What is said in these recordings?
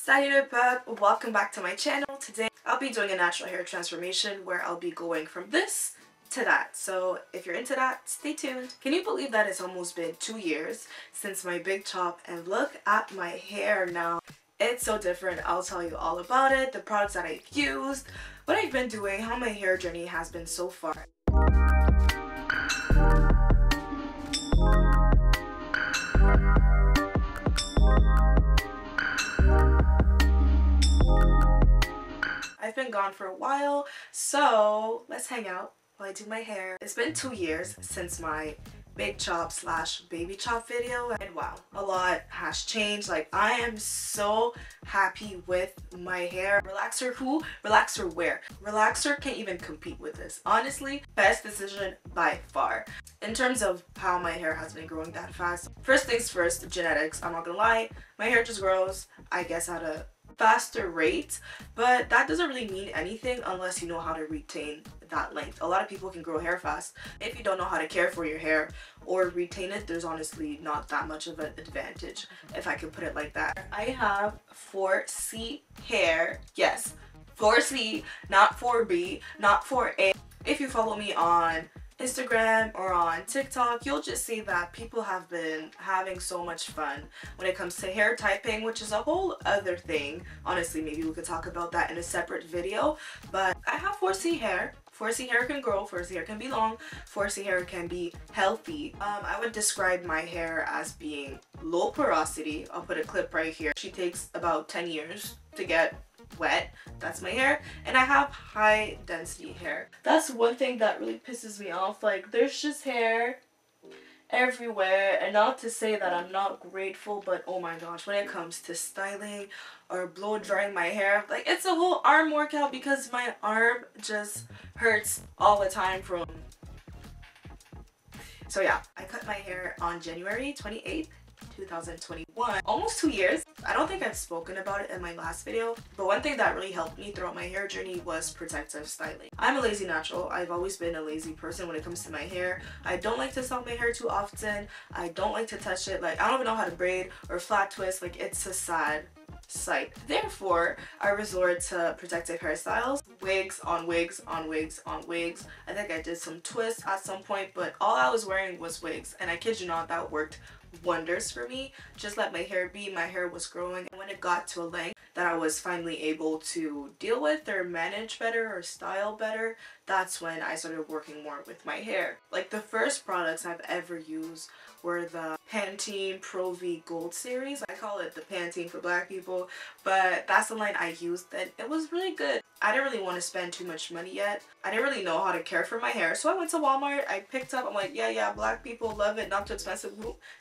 Salut Pep! Welcome back to my channel. Today I'll be doing a natural hair transformation where I'll be going from this to that. So if you're into that, stay tuned. Can you believe that it's almost been two years since my big chop and look at my hair now. It's so different. I'll tell you all about it, the products that I've used, what I've been doing, how my hair journey has been so far. I've been gone for a while, so let's hang out while I do my hair. It's been two years since my big chop slash baby chop video and wow a lot has changed. Like i am so happy with my hair. Relaxer who? Relaxer where? Relaxer can't even compete with this. Honestly best decision by far. In terms of how my hair has been growing that fast first things first genetics. I'm not gonna lie my hair just grows i guess at a faster rate but that doesn't really mean anything unless you know how to retain that length. A lot of people can grow hair fast. If you don't know how to care for your hair or retain it there's honestly not that much of an advantage if I can put it like that. I have 4C hair yes 4C not 4B not 4A if you follow me on Instagram or on TikTok, you'll just see that people have been having so much fun when it comes to hair typing, which is a whole other thing. Honestly, maybe we could talk about that in a separate video, but I have 4C hair. 4C hair can grow, 4C hair can be long, 4C hair can be healthy. Um, I would describe my hair as being low porosity. I'll put a clip right here. She takes about 10 years to get wet that's my hair and I have high density hair. That's one thing that really pisses me off like there's just hair everywhere and not to say that I'm not grateful but oh my gosh when it comes to styling or blow drying my hair like it's a whole arm workout because my arm just hurts all the time from so yeah I cut my hair on January 28th 2021 almost two years. I don't think I've spoken about it in my last video but one thing that really helped me throughout my hair journey was protective styling. I'm a lazy natural. I've always been a lazy person when it comes to my hair. I don't like to style my hair too often. I don't like to touch it. Like I don't even know how to braid or flat twist. Like it's a sad sight. Therefore, I resort to protective hairstyles, wigs on wigs on wigs on wigs. I think I did some twists at some point, but all I was wearing was wigs, and I kid you not, that worked wonders for me. Just let my hair be, my hair was growing. And when it got to a length that I was finally able to deal with or manage better or style better, that's when I started working more with my hair. Like the first products I've ever used were the Pantene Pro V Gold series. I call it the Pantene for black people, but that's the line I used and it was really good. I didn't really want to spend too much money yet. I didn't really know how to care for my hair. So I went to Walmart, I picked up, I'm like, yeah, yeah, black people love it, not too expensive.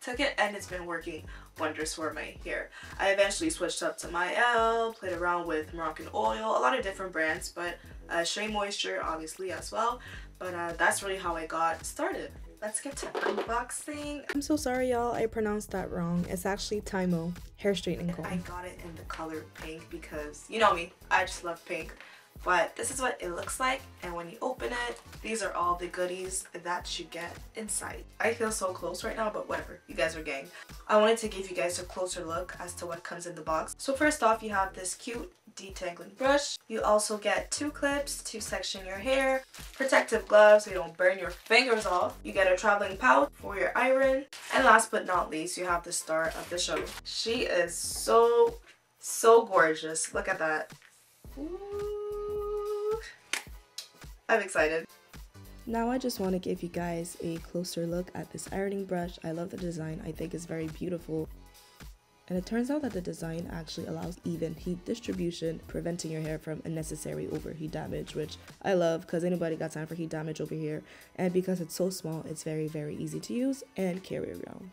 Took it and it's been working wonders for my hair. I eventually switched up to Mielle, played around with Moroccan Oil, a lot of different brands, but uh, Shea Moisture obviously as well. But uh, that's really how I got started. Let's get to unboxing. I'm so sorry y'all, I pronounced that wrong. It's actually Tymo hair straightening comb. I got it in the color pink because, you know me, I just love pink. But this is what it looks like and when you open it, these are all the goodies that you get inside. I feel so close right now, but whatever, you guys are gang. I wanted to give you guys a closer look as to what comes in the box. So first off, you have this cute detangling brush. You also get two clips to section your hair, protective gloves so you don't burn your fingers off. You get a traveling pouch for your iron. And last but not least, you have the star of the show. She is so, so gorgeous. Look at that. Ooh. I'm excited. Now I just want to give you guys a closer look at this ironing brush. I love the design. I think it's very beautiful. And it turns out that the design actually allows even heat distribution, preventing your hair from unnecessary overheat damage, which I love because anybody got time for heat damage over here. And because it's so small, it's very, very easy to use and carry around.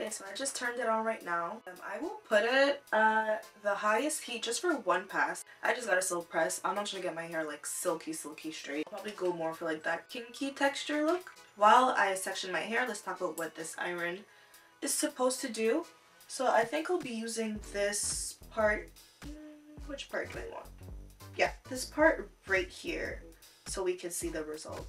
Okay, so I just turned it on right now. Um, I will put it uh, the highest heat just for one pass. I just got a silk press. I'm not trying to get my hair like silky, silky straight. I'll probably go more for like that kinky texture look. While I section my hair, let's talk about what this iron is supposed to do. So I think I'll be using this part, which part do I want? Yeah, this part right here so we can see the result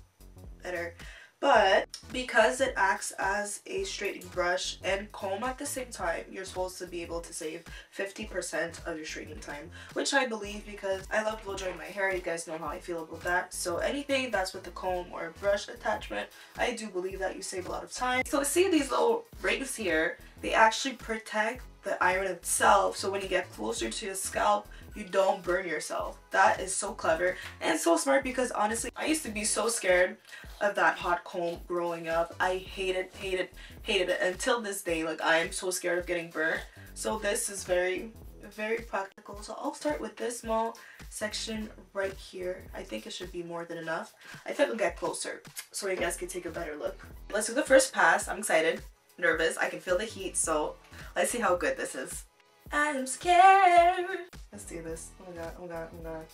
better. But because it acts as a straightening brush and comb at the same time, you're supposed to be able to save 50% of your straightening time, which I believe because I love blow drying my hair. You guys know how I feel about that. So anything that's with the comb or brush attachment, I do believe that you save a lot of time. So see these little rings here, they actually protect the iron itself. So when you get closer to your scalp, you don't burn yourself. That is so clever and so smart because honestly, I used to be so scared of that hot comb growing up. I hated, hated, hated it until this day. Like I am so scared of getting burnt. So this is very, very practical. So I'll start with this small section right here. I think it should be more than enough. I think I'll get closer so you guys can take a better look. Let's do the first pass. I'm excited, nervous. I can feel the heat. So let's see how good this is. I'm scared. Let's do this. Oh my god, oh my god, oh my god.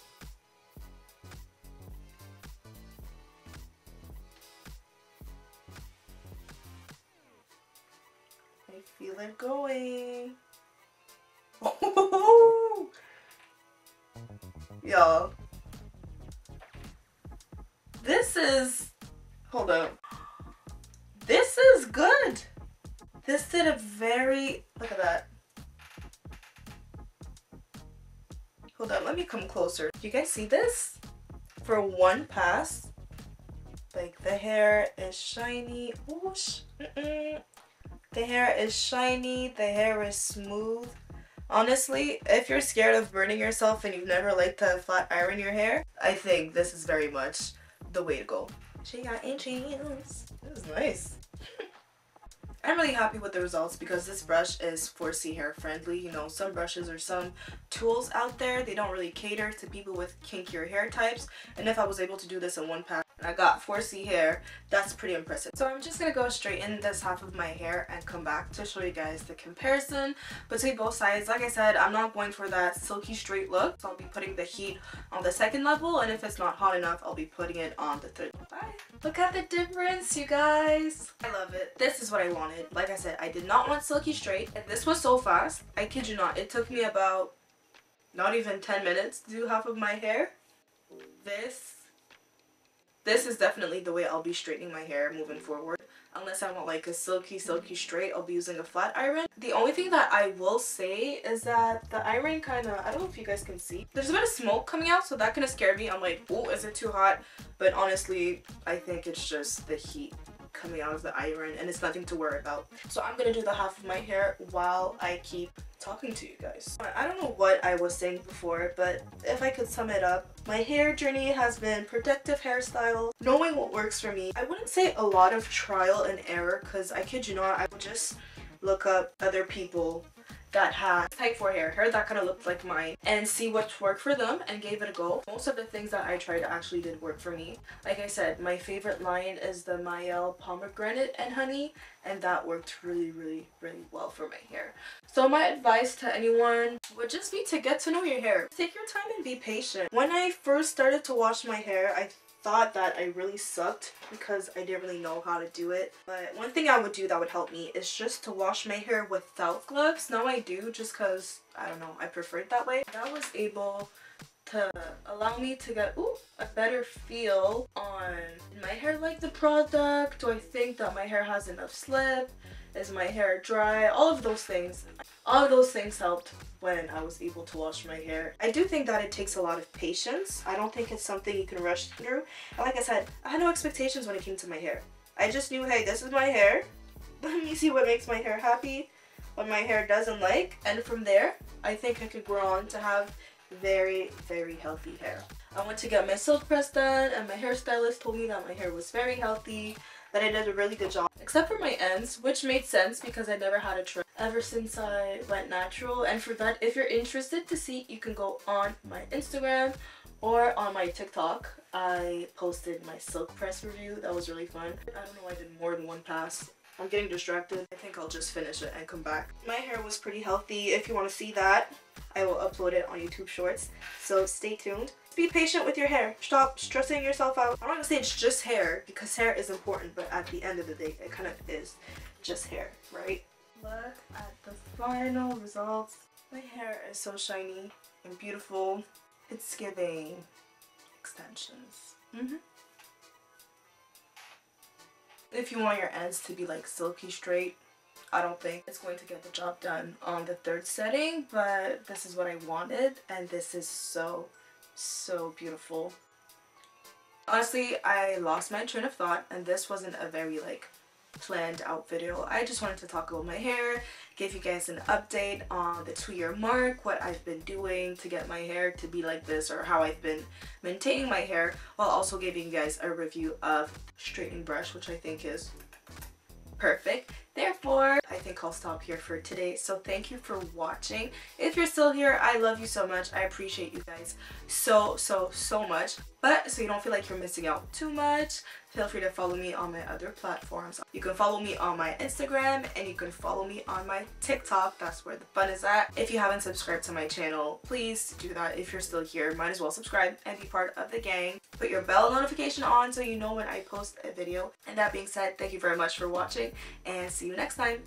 Feel it going. Y'all. This is, hold up. This is good. This did a very, look at that. Hold on, let me come closer. You guys see this? For one pass, like the hair is shiny. Whoosh. Mm -mm. The hair is shiny, the hair is smooth. Honestly, if you're scared of burning yourself and you've never liked to flat iron your hair, I think this is very much the way to go. She got inches. This is nice. I'm really happy with the results because this brush is 4C hair friendly. You know, some brushes or some tools out there, they don't really cater to people with kinkier hair types. And if I was able to do this in one pass, I got 4C hair. That's pretty impressive. So I'm just going to go straighten this half of my hair and come back to show you guys the comparison between both sides. Like I said, I'm not going for that silky straight look. So I'll be putting the heat on the second level and if it's not hot enough, I'll be putting it on the third. Bye. Look at the difference, you guys. I love it. This is what I wanted. Like I said, I did not want silky straight. And this was so fast. I kid you not. It took me about not even 10 minutes to do half of my hair. This this is definitely the way I'll be straightening my hair moving forward. Unless I want like a silky, silky straight, I'll be using a flat iron. The only thing that I will say is that the iron kind of, I don't know if you guys can see. There's a bit of smoke coming out, so that kind of scared me. I'm like, oh, is it too hot? But honestly, I think it's just the heat coming out of the iron and it's nothing to worry about. So I'm gonna do the half of my hair while I keep talking to you guys. I don't know what I was saying before, but if I could sum it up, my hair journey has been protective hairstyle, knowing what works for me. I wouldn't say a lot of trial and error because I kid you not, I would just look up other people that had type 4 hair, hair that kind of looked like mine, and see what worked for them and gave it a go. Most of the things that I tried actually did work for me. Like I said, my favorite line is the Mielle Pomegranate and Honey, and that worked really, really, really well for my hair. So my advice to anyone would just be to get to know your hair. Take your time and be patient. When I first started to wash my hair, I thought that I really sucked because I didn't really know how to do it. But one thing I would do that would help me is just to wash my hair without gloves. Now I do just because, I don't know, I prefer it that way. That was able to allow me to get ooh, a better feel on my hair like the product? Do I think that my hair has enough slip? Is my hair dry? All of those things. All of those things helped when I was able to wash my hair. I do think that it takes a lot of patience. I don't think it's something you can rush through. And like I said, I had no expectations when it came to my hair. I just knew, hey, this is my hair. Let me see what makes my hair happy, what my hair doesn't like. And from there, I think I could grow on to have very, very healthy hair. I went to get my silk press done and my hairstylist told me that my hair was very healthy, that I did a really good job. Except for my ends, which made sense because I never had a trim ever since I went natural. And for that, if you're interested to see, you can go on my Instagram or on my TikTok. I posted my silk press review. That was really fun. I don't know I did more than one pass. I'm getting distracted. I think I'll just finish it and come back. My hair was pretty healthy. If you want to see that, I will upload it on YouTube Shorts. So stay tuned. Be patient with your hair. Stop stressing yourself out. I'm not gonna say it's just hair because hair is important, but at the end of the day, it kind of is just hair, right? Look at the final results. My hair is so shiny and beautiful. It's giving extensions. Mm -hmm. If you want your ends to be like silky straight, I don't think it's going to get the job done on the third setting, but this is what I wanted and this is so, so beautiful. Honestly, I lost my train of thought and this wasn't a very like planned out video. I just wanted to talk about my hair, give you guys an update on the two year mark, what I've been doing to get my hair to be like this or how I've been maintaining my hair while also giving you guys a review of straightening brush which I think is perfect. Therefore, think I'll stop here for today. So thank you for watching. If you're still here, I love you so much. I appreciate you guys so, so, so much. But so you don't feel like you're missing out too much, feel free to follow me on my other platforms. You can follow me on my Instagram and you can follow me on my TikTok. That's where the fun is at. If you haven't subscribed to my channel, please do that. If you're still here, might as well subscribe and be part of the gang. Put your bell notification on so you know when I post a video. And that being said, thank you very much for watching and see you next time.